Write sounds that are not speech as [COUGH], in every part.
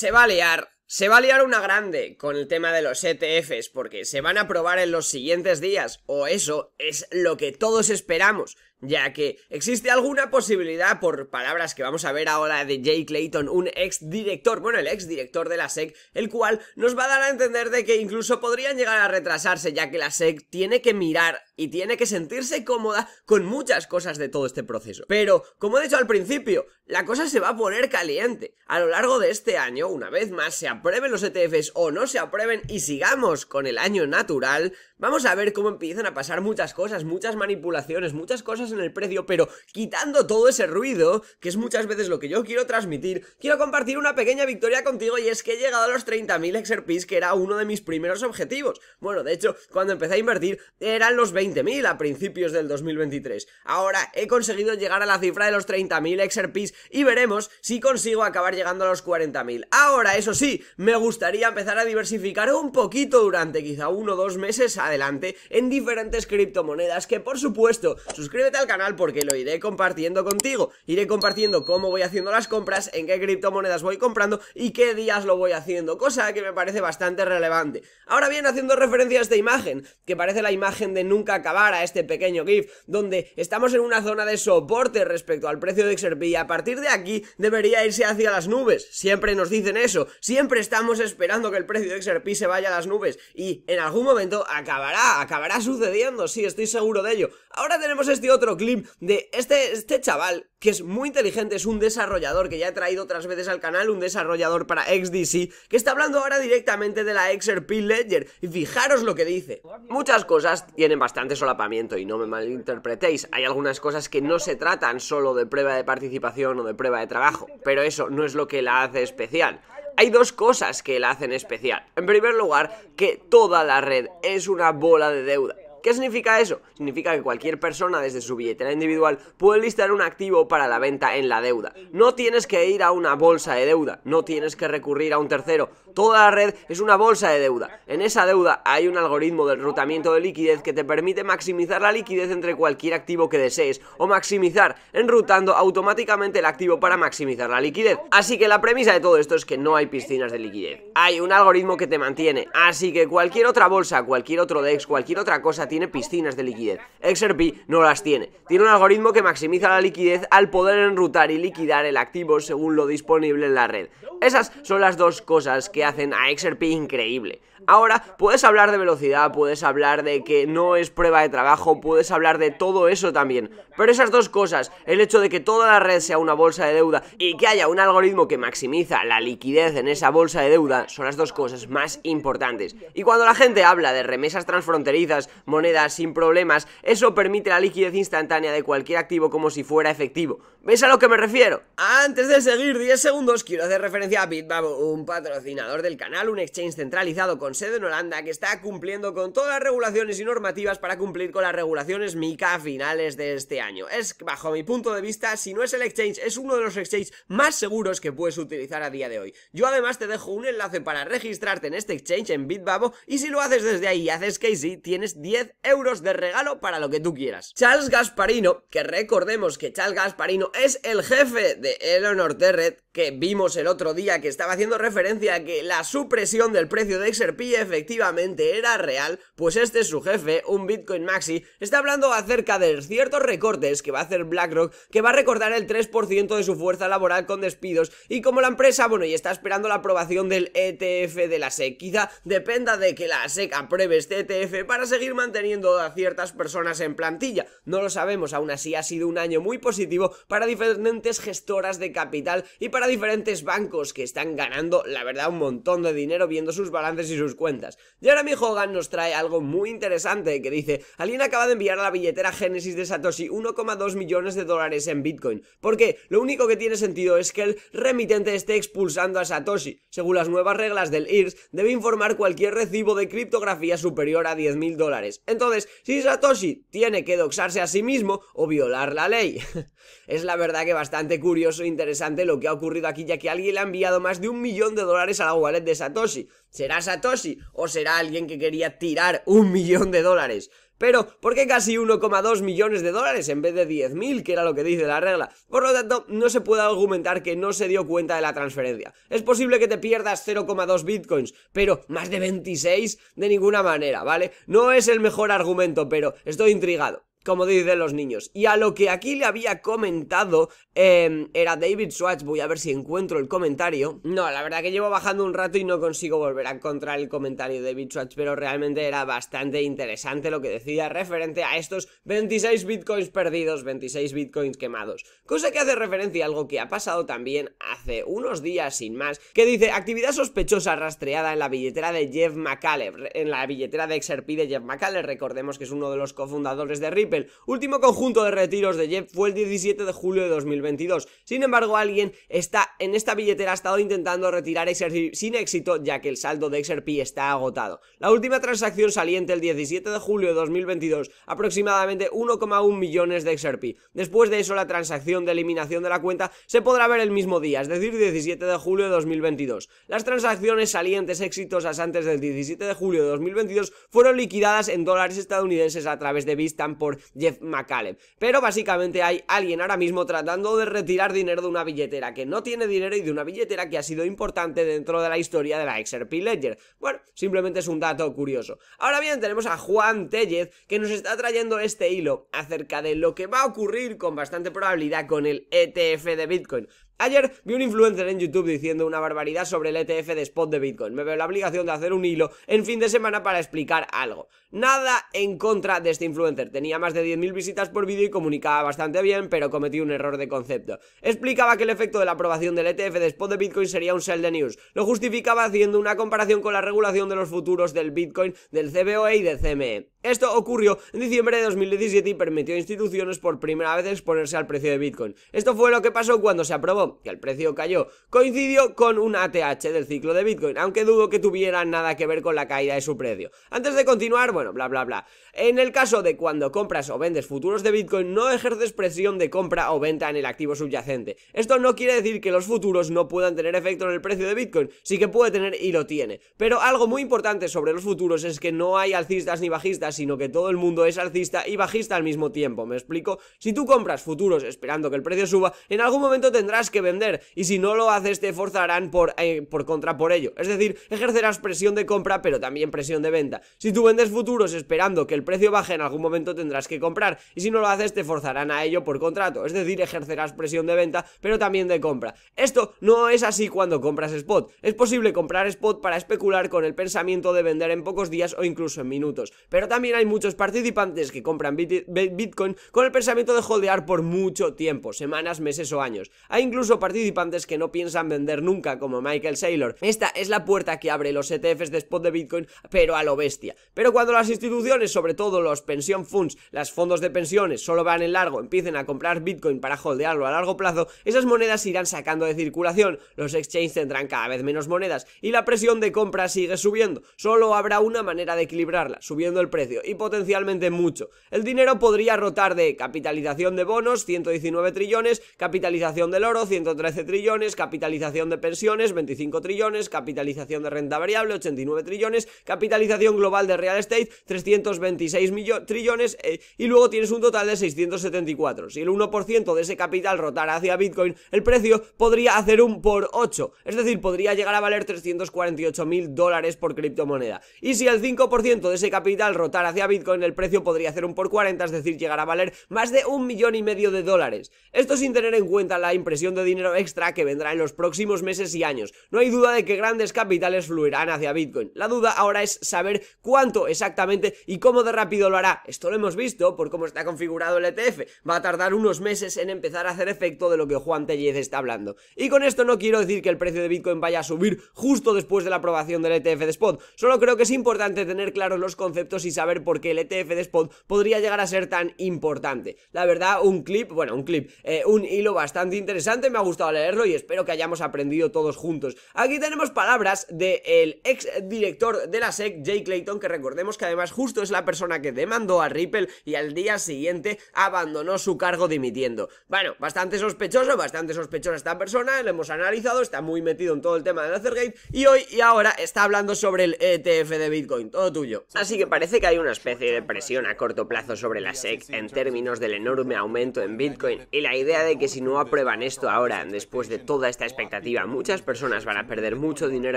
se va a liar. Se va a liar una grande con el tema de los ETFs porque se van a probar en los siguientes días, o eso es lo que todos esperamos ya que existe alguna posibilidad, por palabras que vamos a ver ahora de Jay Clayton, un ex director, bueno, el ex director de la SEC, el cual nos va a dar a entender de que incluso podrían llegar a retrasarse, ya que la SEC tiene que mirar y tiene que sentirse cómoda con muchas cosas de todo este proceso. Pero, como he dicho al principio, la cosa se va a poner caliente. A lo largo de este año, una vez más, se aprueben los ETFs o no se aprueben y sigamos con el año natural, vamos a ver cómo empiezan a pasar muchas cosas, muchas manipulaciones, muchas cosas en el precio, pero quitando todo ese ruido, que es muchas veces lo que yo quiero transmitir, quiero compartir una pequeña victoria contigo y es que he llegado a los 30.000 XRPs, que era uno de mis primeros objetivos. Bueno, de hecho, cuando empecé a invertir eran los 20.000 a principios del 2023. Ahora he conseguido llegar a la cifra de los 30.000 XRPs y veremos si consigo acabar llegando a los 40.000. Ahora, eso sí, me gustaría empezar a diversificar un poquito durante quizá uno o dos meses adelante en diferentes criptomonedas que por supuesto, suscríbete al canal porque lo iré compartiendo contigo. Iré compartiendo cómo voy haciendo las compras, en qué criptomonedas voy comprando y qué días lo voy haciendo, cosa que me parece bastante relevante. Ahora bien, haciendo referencia a esta imagen, que parece la imagen de nunca acabar a este pequeño GIF, donde estamos en una zona de soporte respecto al precio de XRP y a partir de aquí debería irse hacia las nubes. Siempre nos dicen eso, siempre estamos esperando que el precio de XRP se vaya a las nubes y en algún momento acabará, acabará sucediendo, sí, estoy seguro de ello. Ahora tenemos este otro clip de este, este chaval que es muy inteligente, es un desarrollador que ya he traído otras veces al canal, un desarrollador para XDC, que está hablando ahora directamente de la XRP Ledger. Y fijaros lo que dice. Muchas cosas tienen bastante solapamiento y no me malinterpretéis. Hay algunas cosas que no se tratan solo de prueba de participación o de prueba de trabajo, pero eso no es lo que la hace especial. Hay dos cosas que la hacen especial. En primer lugar, que toda la red es una bola de deuda. ¿Qué significa eso? Significa que cualquier persona desde su billetera individual puede listar un activo para la venta en la deuda. No tienes que ir a una bolsa de deuda, no tienes que recurrir a un tercero. Toda la red es una bolsa de deuda. En esa deuda hay un algoritmo de enrutamiento de liquidez que te permite maximizar la liquidez entre cualquier activo que desees o maximizar enrutando automáticamente el activo para maximizar la liquidez. Así que la premisa de todo esto es que no hay piscinas de liquidez. Hay un algoritmo que te mantiene. Así que cualquier otra bolsa, cualquier otro DEX, cualquier otra cosa tiene piscinas de liquidez. XRP no las tiene. Tiene un algoritmo que maximiza la liquidez al poder enrutar y liquidar el activo según lo disponible en la red. Esas son las dos cosas que hacen a XRP increíble. Ahora puedes hablar de velocidad, puedes hablar de que no es prueba de trabajo, puedes hablar de todo eso también. Pero esas dos cosas, el hecho de que toda la red sea una bolsa de deuda y que haya un algoritmo que maximiza la liquidez en esa bolsa de deuda, son las dos cosas más importantes. Y cuando la gente habla de remesas transfronterizas, monedas sin problemas, eso permite la liquidez instantánea de cualquier activo como si fuera efectivo. ¿Ves a lo que me refiero? Antes de seguir 10 segundos, quiero hacer referencia a Bitbabo, un patrocinador del canal, un exchange centralizado con sede en Holanda que está cumpliendo con todas las regulaciones y normativas para cumplir con las regulaciones MICA a finales de este año. Es, bajo mi punto de vista, si no es el exchange, es uno de los exchanges más seguros que puedes utilizar a día de hoy. Yo además te dejo un enlace para registrarte en este exchange en Bitbabo y si lo haces desde ahí y haces Casey, tienes 10 euros de regalo para lo que tú quieras. Charles Gasparino, que recordemos que Charles Gasparino es el jefe de Eleanor Terret, que vimos el otro día que estaba haciendo referencia a que la supresión del precio de XRP efectivamente era real, pues este es su jefe, un Bitcoin Maxi, está hablando acerca de ciertos recortes que va a hacer BlackRock, que va a recortar el 3% de su fuerza laboral con despidos, y como la empresa, bueno, y está esperando la aprobación del ETF de la SEC, quizá dependa de que la SEC apruebe este ETF para seguir manteniendo a ciertas personas en plantilla. No lo sabemos, aún así ha sido un año muy positivo para diferentes gestoras de capital y para diferentes bancos que están ganando, la verdad, un montón de dinero viendo sus balances y sus cuentas. Jeremy Hogan nos trae algo muy interesante que dice, alguien acaba de enviar a la billetera Genesis de Satoshi 1,2 millones de dólares en Bitcoin, porque lo único que tiene sentido es que el remitente esté expulsando a Satoshi. Según las nuevas reglas del IRS, debe informar cualquier recibo de criptografía superior a 10.000 dólares. Entonces, si Satoshi tiene que doxarse a sí mismo o violar la ley. [LAUGHS] es la verdad que bastante curioso e interesante lo que ha ocurrido aquí, ya que alguien le ha enviado más de un millón de dólares a la wallet de Satoshi. ¿Será Satoshi o será alguien que quería tirar un millón de dólares? pero ¿por qué casi 1,2 millones de dólares en vez de 10.000, que era lo que dice la regla? Por lo tanto, no se puede argumentar que no se dio cuenta de la transferencia. Es posible que te pierdas 0,2 bitcoins, pero más de 26 de ninguna manera, ¿vale? No es el mejor argumento, pero estoy intrigado como dicen los niños. Y a lo que aquí le había comentado em, era David Swatch. Voy a ver si encuentro el comentario. No, la verdad que llevo bajando un rato y no consigo volver a encontrar el comentario de David Swatch, pero realmente era bastante interesante lo que decía referente a estos 26 bitcoins perdidos, 26 bitcoins quemados. Cosa que hace referencia a algo que ha pasado también hace unos días sin más, que dice actividad sospechosa rastreada en la billetera de Jeff McCallum, en la billetera de XRP de Jeff McCallum, recordemos que es uno de los cofundadores de Ripple Último conjunto de retiros de Jeff fue el 17 de julio de 2022. Sin embargo, alguien está en esta billetera ha estado intentando retirar XRP sin éxito, ya que el saldo de XRP está agotado. La última transacción saliente el 17 de julio de 2022, aproximadamente 1,1 millones de XRP. Después de eso, la transacción de eliminación de la cuenta se podrá ver el mismo día, es decir, 17 de julio de 2022. Las transacciones salientes exitosas antes del 17 de julio de 2022 fueron liquidadas en dólares estadounidenses a través de Bitstamp por Jeff McCallum. Pero básicamente hay alguien ahora mismo tratando de retirar dinero de una billetera que no tiene dinero y de una billetera que ha sido importante dentro de la historia de la XRP Ledger. Bueno, simplemente es un dato curioso. Ahora bien, tenemos a Juan Tellez que nos está trayendo este hilo acerca de lo que va a ocurrir con bastante probabilidad con el ETF de Bitcoin. Ayer vi un influencer en YouTube diciendo una barbaridad sobre el ETF de spot de Bitcoin. Me veo la obligación de hacer un hilo en fin de semana para explicar algo. Nada en contra de este influencer. Tenía más de 10.000 visitas por vídeo y comunicaba bastante bien, pero cometí un error de concepto. Explicaba que el efecto de la aprobación del ETF de spot de Bitcoin sería un sell de news. Lo justificaba haciendo una comparación con la regulación de los futuros del Bitcoin, del CBOE y del CME. Esto ocurrió en diciembre de 2017 y permitió a instituciones por primera vez exponerse al precio de Bitcoin. Esto fue lo que pasó cuando se aprobó, que el precio cayó. Coincidió con un ATH del ciclo de Bitcoin, aunque dudo que tuviera nada que ver con la caída de su precio. Antes de continuar, bueno, bla bla bla. En el caso de cuando compras o vendes futuros de Bitcoin, no ejerces presión de compra o venta en el activo subyacente. Esto no quiere decir que los futuros no puedan tener efecto en el precio de Bitcoin, sí que puede tener y lo tiene. Pero algo muy importante sobre los futuros es que no hay alcistas ni bajistas sino que todo el mundo es alcista y bajista al mismo tiempo, ¿me explico? Si tú compras futuros esperando que el precio suba, en algún momento tendrás que vender, y si no lo haces te forzarán por, eh, por contra por ello, es decir, ejercerás presión de compra pero también presión de venta. Si tú vendes futuros esperando que el precio baje, en algún momento tendrás que comprar, y si no lo haces te forzarán a ello por contrato, es decir, ejercerás presión de venta pero también de compra. Esto no es así cuando compras spot, es posible comprar spot para especular con el pensamiento de vender en pocos días o incluso en minutos, pero también hay muchos participantes que compran Bitcoin con el pensamiento de holdear por mucho tiempo, semanas, meses o años. Hay incluso participantes que no piensan vender nunca, como Michael Saylor. Esta es la puerta que abre los ETFs de spot de Bitcoin, pero a lo bestia. Pero cuando las instituciones, sobre todo los pension funds, las fondos de pensiones, solo van en largo, empiecen a comprar Bitcoin para holdearlo a largo plazo, esas monedas irán sacando de circulación, los exchanges tendrán cada vez menos monedas y la presión de compra sigue subiendo. Solo habrá una manera de equilibrarla, subiendo el precio y potencialmente mucho. El dinero podría rotar de capitalización de bonos, 119 trillones, capitalización del oro, 113 trillones, capitalización de pensiones, 25 trillones, capitalización de renta variable, 89 trillones, capitalización global de real estate, 326 trillones eh, y luego tienes un total de 674. Si el 1% de ese capital rotara hacia Bitcoin, el precio podría hacer un por 8, es decir, podría llegar a valer 348 mil dólares por criptomoneda. Y si el 5% de ese capital rotara hacia Bitcoin, el precio podría hacer un por 40, es decir, llegar a valer más de un millón y medio de dólares. Esto sin tener en cuenta la impresión de dinero extra que vendrá en los próximos meses y años. No hay duda de que grandes capitales fluirán hacia Bitcoin. La duda ahora es saber cuánto exactamente y cómo de rápido lo hará. Esto lo hemos visto por cómo está configurado el ETF. Va a tardar unos meses en empezar a hacer efecto de lo que Juan Tellez está hablando. Y con esto no quiero decir que el precio de Bitcoin vaya a subir justo después de la aprobación del ETF de Spot. Solo creo que es importante tener claros los conceptos y saber por qué el ETF de spot podría llegar a ser tan importante. La verdad, un clip, bueno, un clip, eh, un hilo bastante interesante, me ha gustado leerlo y espero que hayamos aprendido todos juntos. Aquí tenemos palabras del ex director de la SEC, Jay Clayton, que recordemos que además justo es la persona que demandó a Ripple y al día siguiente abandonó su cargo dimitiendo. Bueno, bastante sospechoso, bastante sospechosa esta persona, lo hemos analizado, está muy metido en todo el tema del Ethergate y hoy y ahora está hablando sobre el ETF de Bitcoin, todo tuyo. Así que parece que hay una especie de presión a corto plazo sobre la SEC en términos del enorme aumento en Bitcoin y la idea de que si no aprueban esto ahora, después de toda esta expectativa, muchas personas van a perder mucho dinero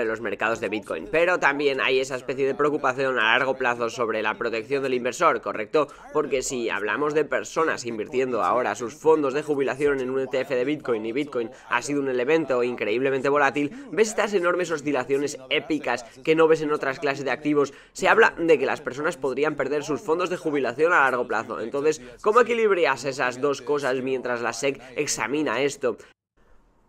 en los mercados de Bitcoin. Pero también hay esa especie de preocupación a largo plazo sobre la protección del inversor, ¿correcto? Porque si hablamos de personas invirtiendo ahora sus fondos de jubilación en un ETF de Bitcoin y Bitcoin ha sido un elemento increíblemente volátil, ves estas enormes oscilaciones épicas que no ves en otras clases de activos. Se habla de que las personas podrían perder sus fondos de jubilación a largo plazo. Entonces, ¿cómo equilibras esas dos cosas mientras la SEC examina esto?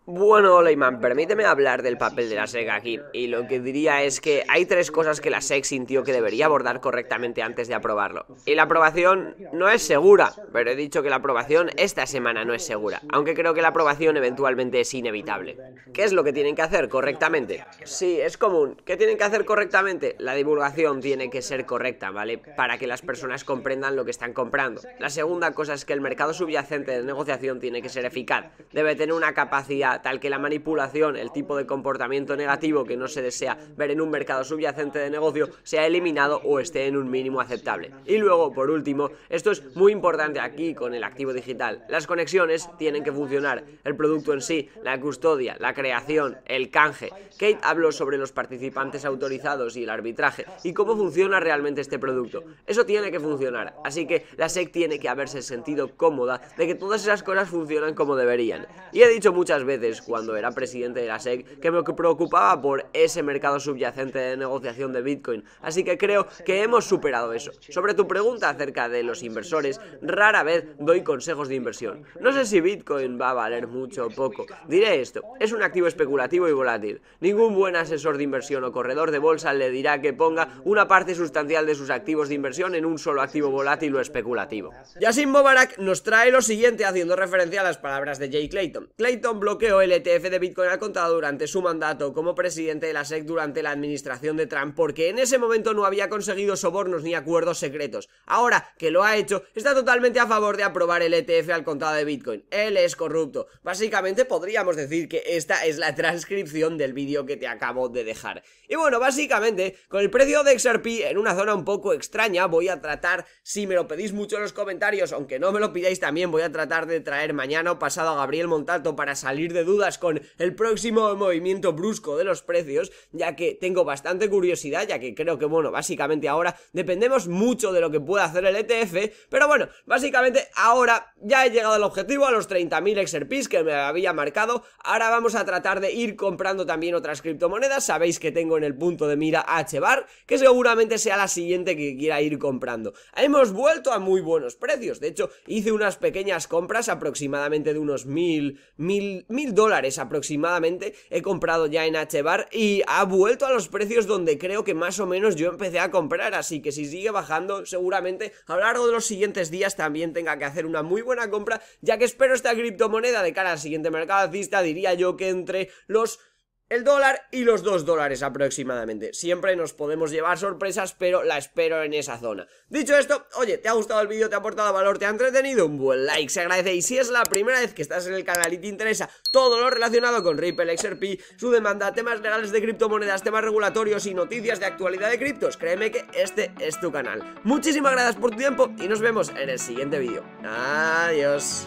Bueno, Leyman, permíteme hablar del papel de la SEC aquí, y lo que diría es que hay tres cosas que la SEC sintió que debería abordar correctamente antes de aprobarlo. Y la aprobación no es segura, pero he dicho que la aprobación esta semana no es segura, aunque creo que la aprobación eventualmente es inevitable. ¿Qué es lo que tienen que hacer correctamente? Sí, es común. ¿Qué tienen que hacer correctamente? La divulgación tiene que ser correcta, ¿vale? Para que las personas comprendan lo que están comprando. La segunda cosa es que el mercado subyacente de negociación tiene que ser eficaz. Debe tener una capacidad tal que la manipulación, el tipo de comportamiento negativo que no se desea ver en un mercado subyacente de negocio, sea eliminado o esté en un mínimo aceptable. Y luego, por último, esto es muy importante aquí con el activo digital, las conexiones tienen que funcionar, el producto en sí, la custodia, la creación, el canje. Kate habló sobre los participantes autorizados y el arbitraje y cómo funciona realmente este producto. Eso tiene que funcionar, así que la SEC tiene que haberse sentido cómoda de que todas esas cosas funcionan como deberían. Y he dicho muchas veces cuando era presidente de la SEC que me preocupaba por ese mercado subyacente de negociación de Bitcoin. Así que creo que hemos superado eso. Sobre tu pregunta acerca de los inversores, rara vez doy consejos de inversión. No sé si Bitcoin va a valer mucho o poco. Diré esto, es un activo especulativo y volátil. Ningún buen asesor de inversión o corredor de bolsa le dirá que ponga una parte sustancial de sus activos de inversión en un solo activo volátil o especulativo. Yassin Mubarak nos trae lo siguiente haciendo referencia a las palabras de Jay Clayton. Clayton bloqueó el ETF de Bitcoin al contado durante su mandato como presidente de la SEC durante la administración de Trump porque en ese momento no había conseguido sobornos ni acuerdos secretos. Ahora que lo ha hecho, está totalmente a favor de aprobar el ETF al contado de Bitcoin. Él es corrupto. Básicamente podríamos decir que esta es la transcripción del vídeo que te acabo de dejar. Y bueno, básicamente, con el precio de XRP en una zona un poco extraña, voy a tratar, si me lo pedís mucho en los comentarios, aunque no me lo pidáis también, voy a tratar de traer mañana o pasado a Gabriel Montalto para salir de dudas con el próximo movimiento brusco de los precios, ya que tengo bastante curiosidad, ya que creo que, bueno, básicamente ahora dependemos mucho de lo que pueda hacer el ETF, pero bueno, básicamente ahora ya he llegado al objetivo, a los 30.000 XRPs que me había marcado, ahora vamos a tratar de ir comprando también otras criptomonedas, sabéis que tengo en el punto de mira HBAR, que seguramente sea la siguiente que quiera ir comprando. Hemos vuelto a muy buenos precios, de hecho hice unas pequeñas compras aproximadamente de unos mil, mil, mil dólares aproximadamente he comprado ya en HBAR y ha vuelto a los precios donde creo que más o menos yo empecé a comprar, así que si sigue bajando seguramente a lo largo de los siguientes días también tenga que hacer una muy buena compra, ya que espero esta criptomoneda de cara al siguiente mercado alcista, diría yo que entre los el dólar y los 2 dólares aproximadamente. Siempre nos podemos llevar sorpresas, pero la espero en esa zona. Dicho esto, oye, ¿te ha gustado el vídeo? ¿Te ha aportado valor? ¿Te ha entretenido? Un buen like se agradece. Y si es la primera vez que estás en el canal y te interesa todo lo relacionado con Ripple, XRP, su demanda, temas legales de criptomonedas, temas regulatorios y noticias de actualidad de criptos, créeme que este es tu canal. Muchísimas gracias por tu tiempo y nos vemos en el siguiente vídeo. Adiós.